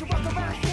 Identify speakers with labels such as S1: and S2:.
S1: Watch your mouth,